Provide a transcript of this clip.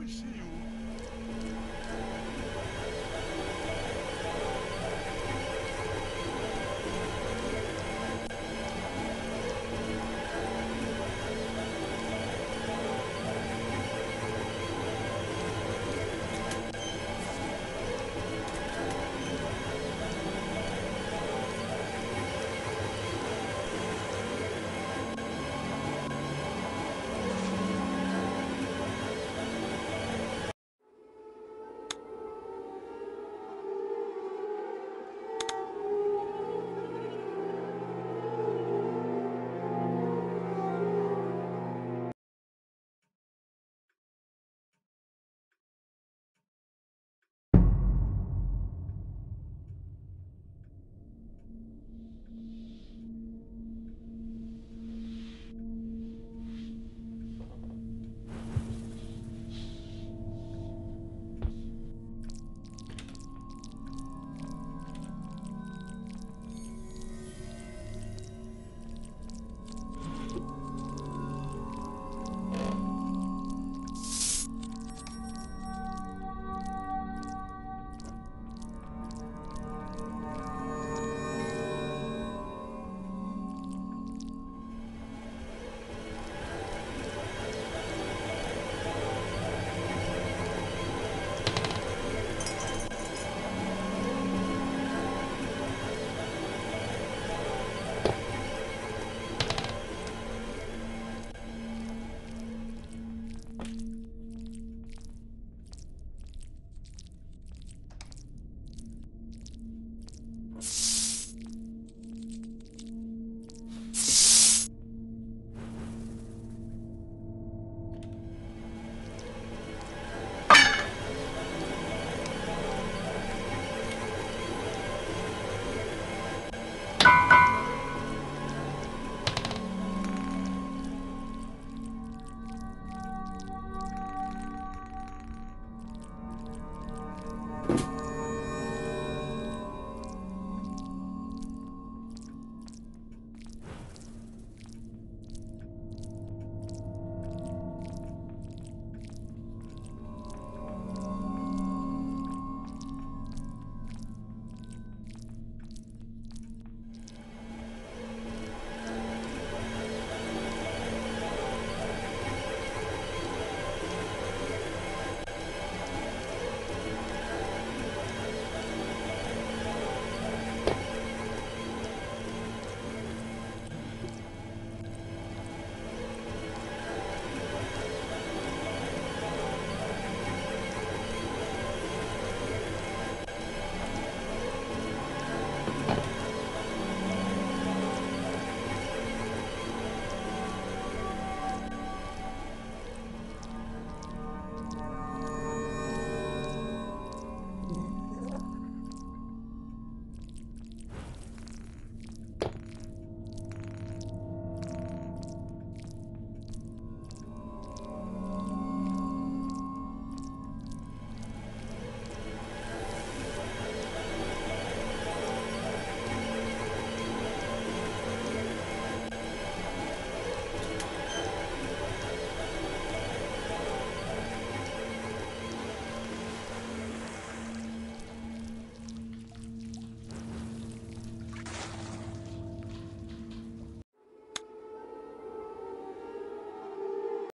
I see you.